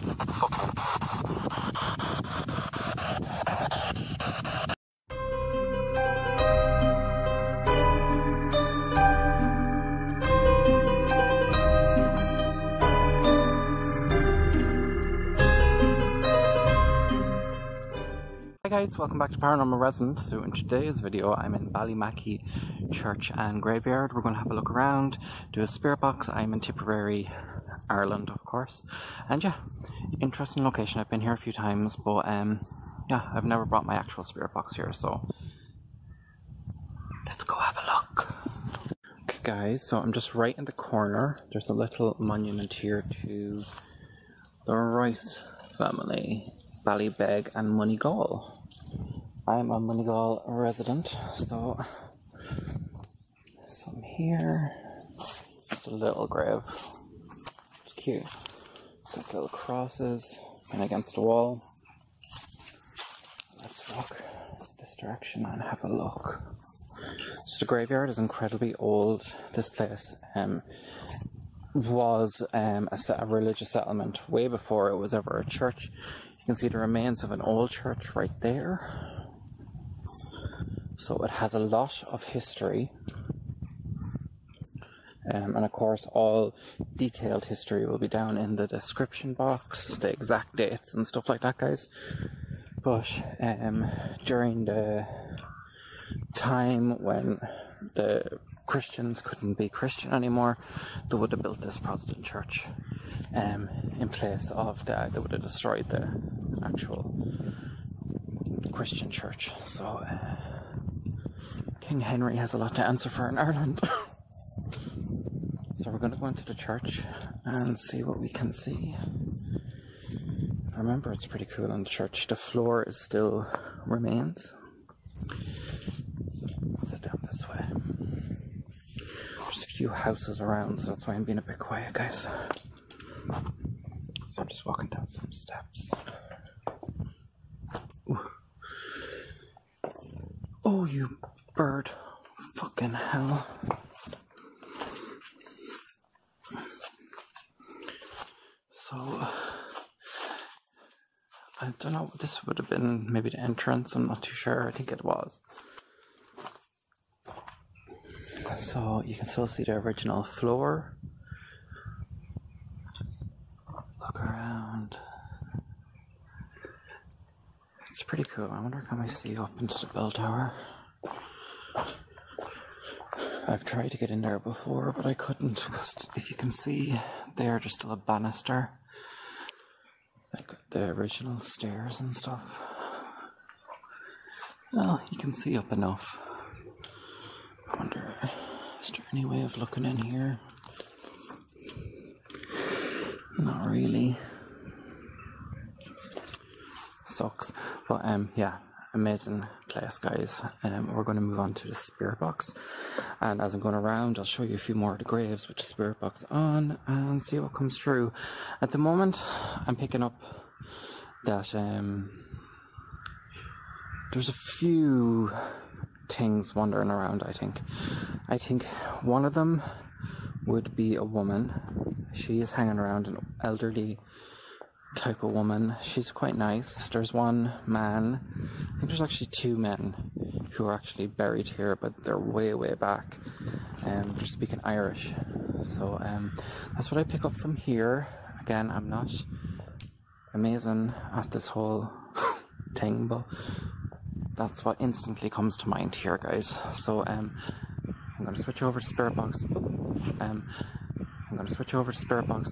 Hi guys, welcome back to Paranormal Resident. So in today's video I'm in Ballymackey Church and Graveyard. We're going to have a look around, do a spirit box. I'm in Tipperary, Ireland of course. And yeah, interesting location. I've been here a few times but um, yeah, I've never brought my actual spirit box here so let's go have a look. Okay guys, so I'm just right in the corner. There's a little monument here to the Rice family. Ballybeg and Moneygall. I'm a Moneygall resident, so some here. It's a little grave. Cute. It's little crosses and against the wall. Let's walk this direction and have a look. So the graveyard is incredibly old. This place um, was um, a, a religious settlement way before it was ever a church. You can see the remains of an old church right there. So it has a lot of history. Um, and of course, all detailed history will be down in the description box, the exact dates and stuff like that, guys. But um, during the time when the Christians couldn't be Christian anymore, they would have built this Protestant church um, in place of the, they would have destroyed the actual Christian church. So, uh, King Henry has a lot to answer for in Ireland. so we're going to go into the church and see what we can see. Remember, it's pretty cool in the church. The floor is still remains. Let's head down this way. There's a few houses around, so that's why I'm being a bit quiet, guys. So I'm just walking down some steps. Ooh. Oh, you bird. Fucking hell. So, I don't know, this would have been maybe the entrance, I'm not too sure, I think it was. So, you can still see the original floor. Look around. It's pretty cool. I wonder can I see up into the bell tower. I've tried to get in there before, but I couldn't because if you can see there, there's still a banister, like the original stairs and stuff. Well, you can see up enough. I wonder, is there any way of looking in here? Not really. Sucks, but um, yeah, amazing place, guys. Um, we're going to move on to the spirit box, and as I'm going around, I'll show you a few more of the graves with the spirit box on and see what comes through. At the moment, I'm picking up that um, there's a few things wandering around. I think, I think one of them would be a woman. She is hanging around an elderly type of woman. She's quite nice. There's one man, I think there's actually two men who are actually buried here, but they're way, way back. And um, they're speaking Irish. So um, that's what I pick up from here. Again, I'm not amazing at this whole thing, but that's what instantly comes to mind here, guys. So um, I'm going to switch over to Spirit Box. Um, I'm going to switch over to Spirit Box.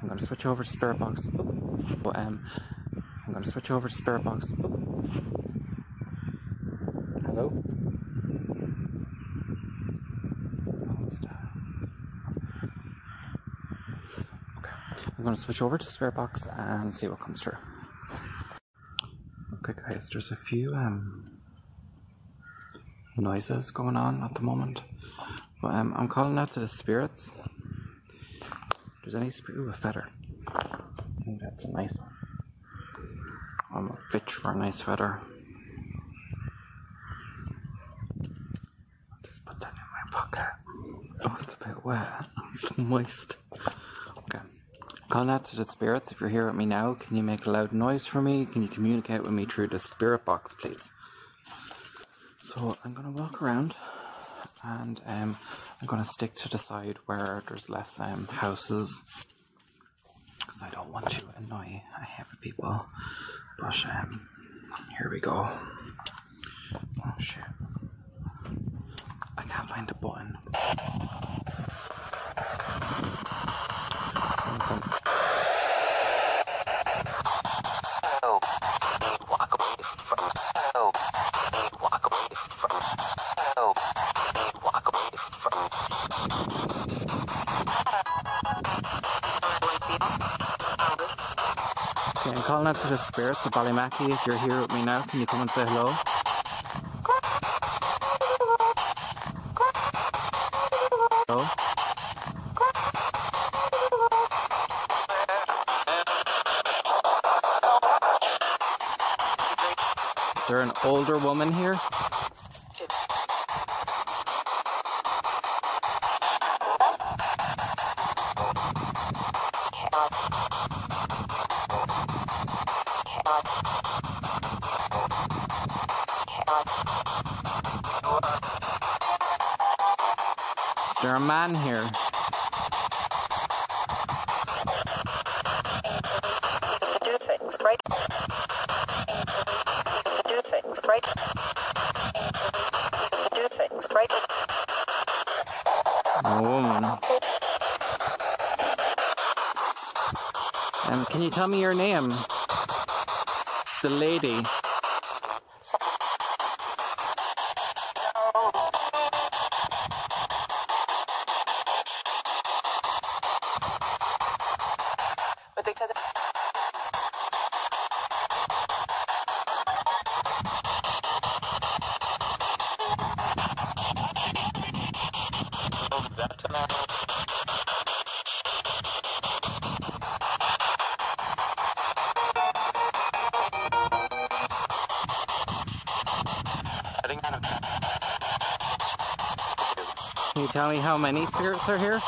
I'm to switch over to Spirit Box. Um, I'm going to switch over to Spirit Box. Hello? Okay. I'm to switch over to Spirit Box and see what comes through. Okay, guys, there's a few um, noises going on at the moment. But um, I'm calling out to the spirits there's any spirit with a feather. That's a nice one. I'm a bitch for a nice feather. Just put that in my pocket. Oh, it's a bit wet. It's moist. Okay. Calling out to the spirits, if you're here with me now, can you make a loud noise for me? Can you communicate with me through the spirit box, please? So I'm gonna walk around and um, I'm gonna stick to the side where there's less um, houses because I don't want to annoy happy people. But um, here we go. Oh shit. I can't find the button. Calling out to the spirits of Ballymackey. If you're here with me now, can you come and say hello? Hello? Is there an older woman here? Man here? do things, right? do things, right? do things, right? A woman. Um, can you tell me your name? The lady. Can you tell me how many spirits are here?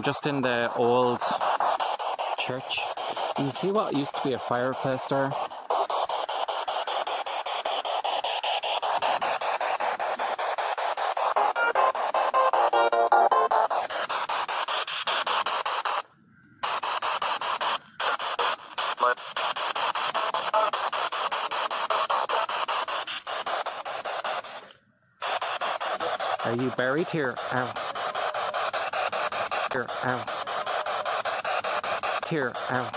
I'm just in the old church. You see what used to be a fireplace there. Are you buried here? Here, ow. Here, ow.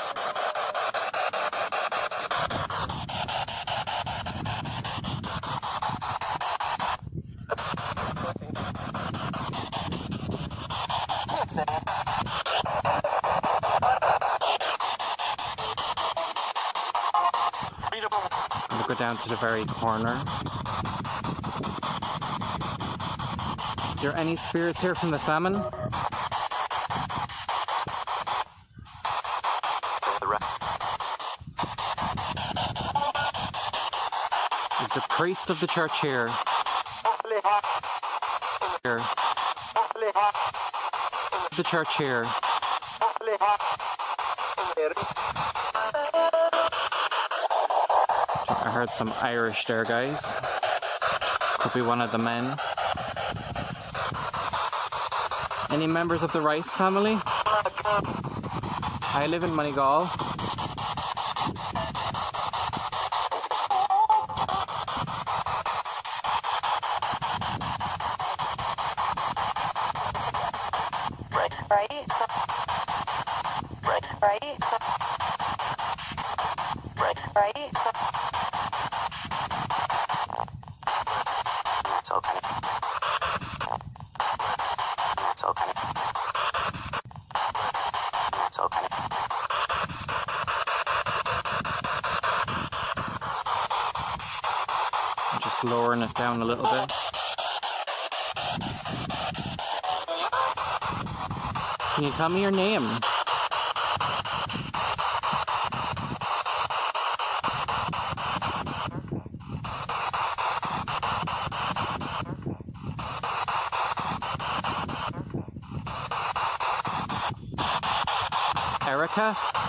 I'm go down to the very corner. Is there any spirits here from the famine? The priest of the church here? Here. The church here. I heard some Irish there, guys. Could be one of the men. Any members of the Rice family? I live in Moneygall. Right? Right? Right? Right? Right? It's okay. It's okay. It's okay. Just lowering it down a little bit. Can you tell me your name? Erica?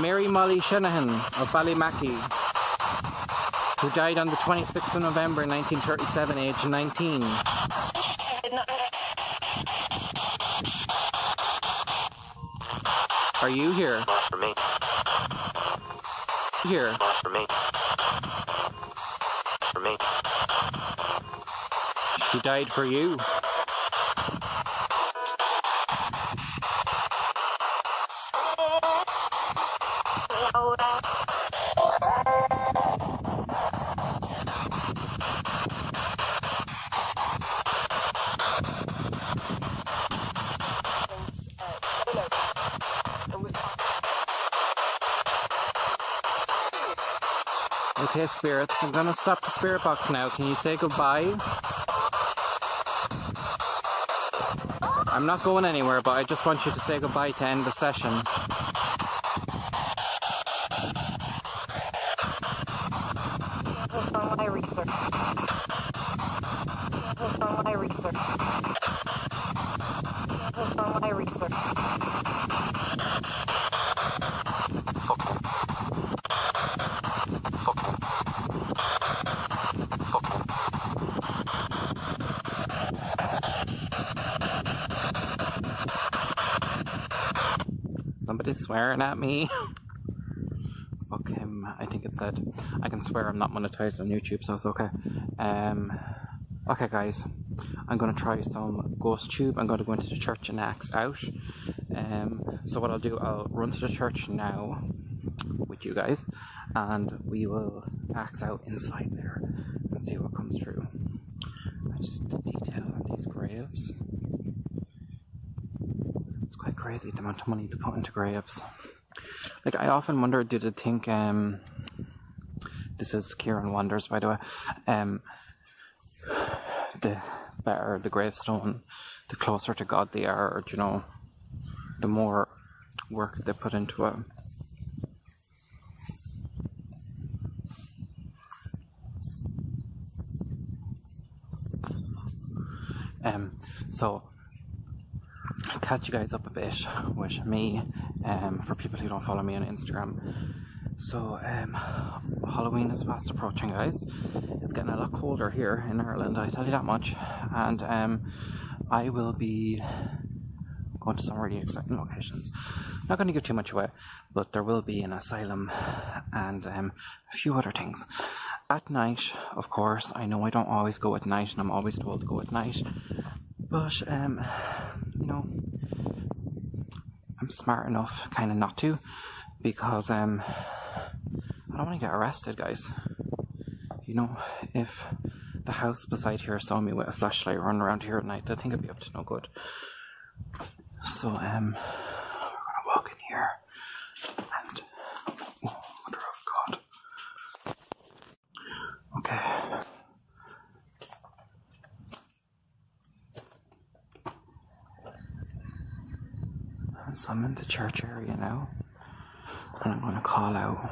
Mary Molly Shanahan of Ballymackey, who died on the 26th of November 1937, aged 19. Are you here? Not for me. Here. Not for me. For me. She died for you. Spirits. I'm gonna stop the spirit box now. Can you say goodbye? I'm not going anywhere, but I just want you to say goodbye to end the session. From my research. From my research. From my research. Somebody's swearing at me. Fuck him. I think it said I can swear I'm not monetized on YouTube, so it's okay. Um, okay, guys. I'm gonna try some ghost tube. I'm gonna go into the church and axe out. Um, so what I'll do, I'll run to the church now with you guys, and we will axe out inside there and see what comes through. Just the detail on these graves. Crazy the amount of money to put into graves. Like I often wonder, do they think um this is Kieran Wonders by the way. Um the better the gravestone, the closer to God they are, or you know, the more work they put into it. Um so catch you guys up a bit with me um, for people who don't follow me on Instagram. So, um, Halloween is fast approaching, guys. It's getting a lot colder here in Ireland, I tell you that much. And um, I will be going to some really exciting locations. Not going to give too much away, but there will be an asylum and um, a few other things. At night, of course, I know I don't always go at night, and I'm always told to go at night. But um, I'm smart enough kind of not to because um, I don't want to get arrested, guys. You know, if the house beside here saw me with a flashlight running around here at night, they think I'd be up to no good. So um, we're gonna walk in here and oh, mother of God. Okay. So I'm in the church area now, and I'm going to call out.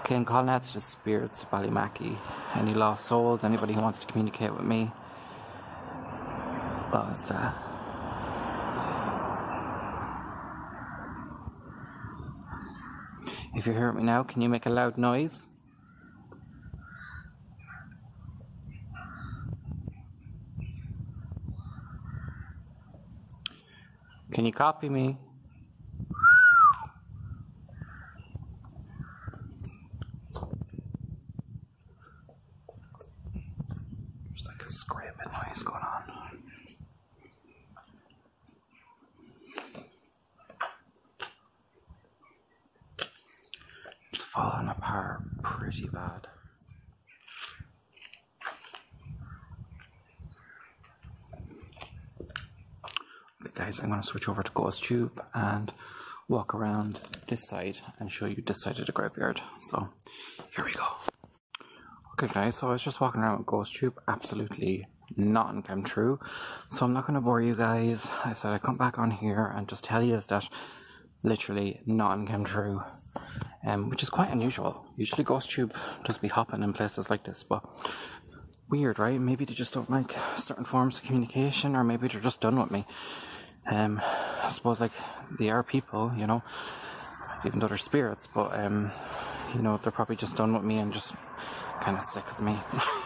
Okay, I'm calling out to the spirits of Ballymackey. Any lost souls, anybody who wants to communicate with me. What was that? Uh, if you hear me now, can you make a loud noise? Can you copy me? There's like a scraping noise going on. It's falling apart pretty bad. Guys, I'm going to switch over to Ghost Tube and walk around this side and show you this side of the graveyard. So, here we go. Okay, guys, so I was just walking around with Ghost Tube, absolutely nothing came true. So, I'm not going to bore you guys. I said I'd come back on here and just tell you is that literally nothing came true. Um, which is quite unusual. Usually, Ghost Tube does be hopping in places like this, but weird, right? Maybe they just don't like certain forms of communication, or maybe they're just done with me. Um, I suppose like they are people, you know, even though they're spirits, but um, you know, they're probably just done with me and just kind of sick of me.